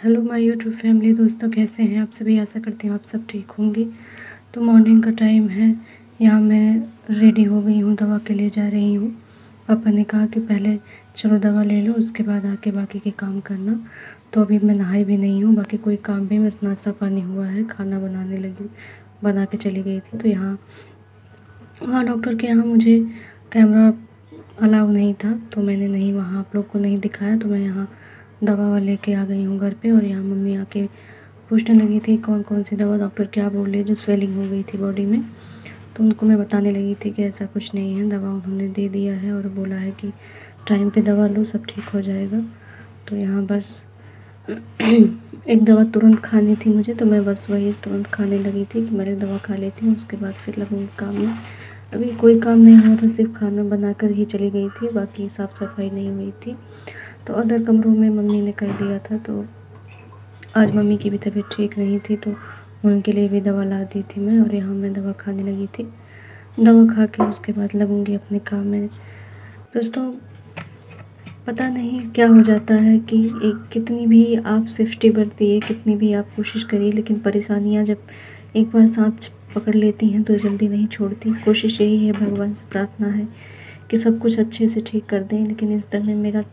Hello my YouTube family, दोस्तों कैसे हैं आप सभी? आशा करती हूँ आप सब ठीक होंगे। तो मॉर्निंग का टाइम है। यहाँ मैं रेडी हो गई हूँ, दवा के लिए जा रही हूँ। पापा ने कहा कि पहले चलो दवा ले लो, उसके बाद आके बाकी के काम करना। तो अभी मैं नहाई भी नहीं हूँ, बाकी कोई काम भी, बस नाश्ता पानी हुआ है, खाना बनाने लगी, बना के चली गई थी। तो यहाँ, वहाँ डॉक्टर के यहाँ मुझे कैमरा अलाउ नहीं था तो मैंने नहीं, वहाँ आप लोग को नहीं दिखाया तो मैं यहाँ दवा लेके आ गई हूँ घर पे और यहाँ मम्मी आके पूछने लगी थी कौन कौन सी दवा? डॉक्टर क्या बोल रही जो स्वेलिंग हो गई थी बॉडी में। तो उनको मैं बताने लगी थी कि ऐसा कुछ नहीं है। दवा उन्होंने दे दिया है और बोला है कि टाइम पे दवा लो, सब ठीक हो जाएगा। तो यहाँ बस एक दवा तुरंत खानी थी मुझे तो मैं बस वही तुरंत खाने लगी थी कि मेरे दवा खा लेती हूँ, उसके बाद फिर लगूँगी काम में। अभी कोई काम नहीं हुआ था सिर्फ़ खाना बनाकर ही चली गई थी, बाकी साफ़ सफ़ाई नहीं हुई थी। तो अदर कमरों में मम्मी ने कर दिया था तो आज मम्मी की भी तबीयत ठीक नहीं थी तो उनके लिए भी दवा ला दी थी मैं और यहाँ मैं दवा खाने लगी थी। दवा खा के उसके बाद लगूँगी अपने काम में। दोस्तों, पता नहीं क्या हो जाता है कि एक कितनी भी आप सेफ्टी बरतिए कितनी भी आप कोशिश करिए, लेकिन परेशानियाँ जब एक बार साथ पकड़ लेती हैं तो जल्दी नहीं छोड़ती। कोशिश यही है, भगवान से प्रार्थना है कि सब कुछ अच्छे से ठीक कर दें, लेकिन इस दर में मेरा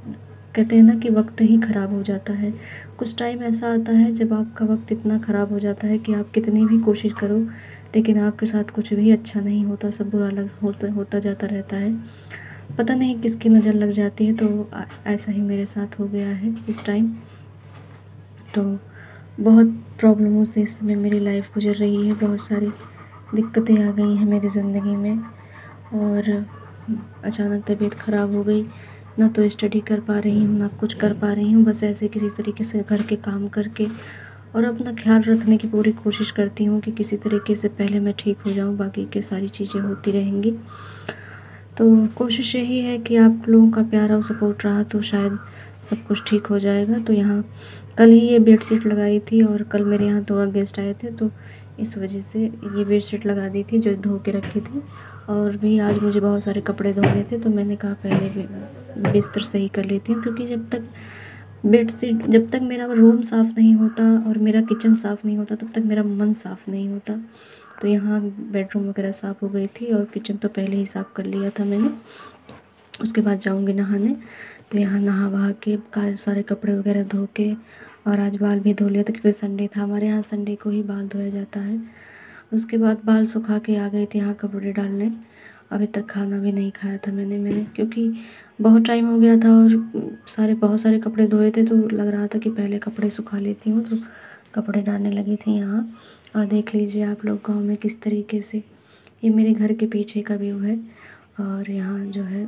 कहते हैं ना कि वक्त ही ख़राब हो जाता है। कुछ टाइम ऐसा आता है जब आपका वक्त इतना ख़राब हो जाता है कि आप कितनी भी कोशिश करो, लेकिन आपके साथ कुछ भी अच्छा नहीं होता, सब बुरा लग, होता होता जाता रहता है। पता नहीं किसकी नज़र लग जाती है तो ऐसा ही मेरे साथ हो गया है इस टाइम तो बहुत प्रॉब्लमों से इस समय मेरी लाइफ गुजर रही है, बहुत सारी दिक्कतें आ गई हैं मेरी ज़िंदगी में, और अचानक तबीयत ख़राब हो गई। ना तो स्टडी कर पा रही हूँ, ना कुछ कर पा रही हूँ, बस ऐसे किसी तरीके से घर के काम करके और अपना ख्याल रखने की पूरी कोशिश करती हूँ कि किसी तरीके से पहले मैं ठीक हो जाऊँ, बाकी के सारी चीज़ें होती रहेंगी। तो कोशिश यही है कि आप लोगों का प्यारा और सपोर्ट रहा तो शायद सब कुछ ठीक हो जाएगा। तो यहाँ कल ही ये बेड शीट लगाई थी और कल मेरे यहाँ थोड़ा गेस्ट आए थे तो इस वजह से ये बेड शीट लगा दी थी जो धो के रखी थी। और भी आज मुझे बहुत सारे कपड़े धोने थे तो मैंने कहा पहले बिस्तर सही कर लेती हूँ, क्योंकि जब तक बेड शीट जब तक मेरा रूम साफ़ नहीं होता और मेरा किचन साफ़ नहीं होता, तब तक मेरा मन साफ़ नहीं होता। तो यहाँ बेडरूम वगैरह साफ़ हो गई थी और किचन तो पहले ही साफ़ कर लिया था मैंने। उसके बाद जाऊँगी नहाने। तो यहाँ नहा वहा के सारे कपड़े वगैरह धो के और आज बाल भी धो लिया था क्योंकि संडे था हमारे यहाँ, संडे को ही बाल धोया जाता है। उसके बाद बाल सुखा के आ गए थे यहाँ कपड़े डालने। अभी तक खाना भी नहीं खाया था मैंने मैंने, क्योंकि बहुत टाइम हो गया था और सारे, बहुत सारे कपड़े धोए थे तो लग रहा था कि पहले कपड़े सुखा लेती हूँ तो कपड़े डालने लगी थी यहाँ। और देख लीजिए आप लोग गाँव में किस तरीके से, ये मेरे घर के पीछे का व्यू है और यहाँ जो है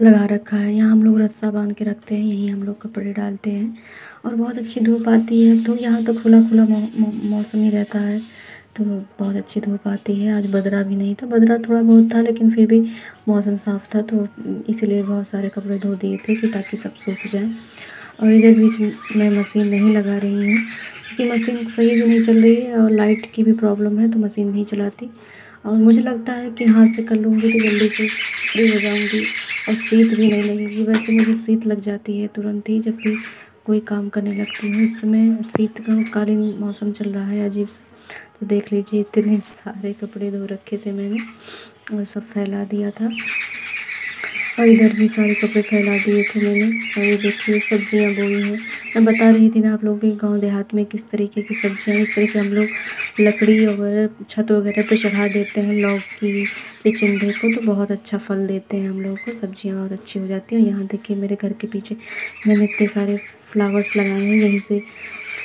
लगा रखा है। यहाँ हम लोग रस्सा बाँध के रखते हैं। यहीं हम लोग कपड़े डालते हैं। और बहुत अच्छी धूप आती है। तो यहाँ तो खुला खुला मौसम ही रहता है। तो बहुत अच्छी धूप आती है। आज बदरा भी नहीं था। बदरा थोड़ा बहुत था, लेकिन फिर भी मौसम साफ़ था। तो इसीलिए बहुत सारे कपड़े धो दिए थे कि ताकि सब सूख जाए। और इधर बीच मैं मशीन नहीं लगा रही हूँ। क्योंकि मशीन सही भी नहीं चल रही है और लाइट की भी प्रॉब्लम है तो मशीन नहीं चलाती। और मुझे लगता है कि हाथ से कर लूँगी तो जल्दी से फ्री हो जाऊँगी। और शीत भी नहीं लगेगी। वैसे मुझे शीत लग जाती है तुरंत ही जब भी कोई काम करने लगती हूँ। इस समय शीत का कालीन मौसम चल रहा है अजीब सा। तो देख लीजिए, इतने सारे कपड़े धो रखे थे मैंने और सब फैला दिया था। और इधर भी सारे कपड़े फैला दिए थे मैंने। और ये देखिए, सब्ज़ियाँ बोई हैं। मैं बता रही थी ना आप लोगों के गाँव देहात में किस तरीके की सब्ज़ियाँ इस तरीके हम लोग लकड़ी वगैरह छत वगैरह पे चढ़ा देते हैं। लौकी चिंडे को तो बहुत अच्छा फल देते हैं हम लोगों को। सब्ज़ियाँ बहुत अच्छी हो जाती हैं। यहाँ देखिए मेरे घर के पीछे मैंने इतने सारे फ्लावर्स लगाए हैं। यहीं से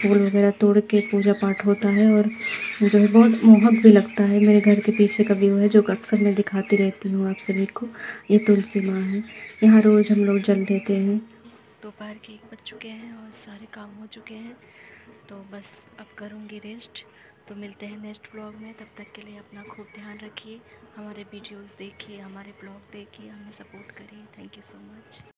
फूल वगैरह तोड़ के पूजा पाठ होता है और जो है बहुत मोहक भी लगता है। मेरे घर के पीछे का व्यू है जो अक्सर मैं दिखाती रहती हूँ आप सभी को। ये तुलसी माँ है। यहाँ रोज़ हम लोग जल देते हैं। दोपहर के एक बज चुके हैं और सारे काम हो चुके हैं। तो बस अब करूँगी रेस्ट। तो मिलते हैं नेक्स्ट ब्लॉग में। तब तक के लिए अपना खूब ध्यान रखिए। हमारे वीडियोस देखिए, हमारे ब्लॉग देखिए, हमें सपोर्ट करिए। Thank you so much.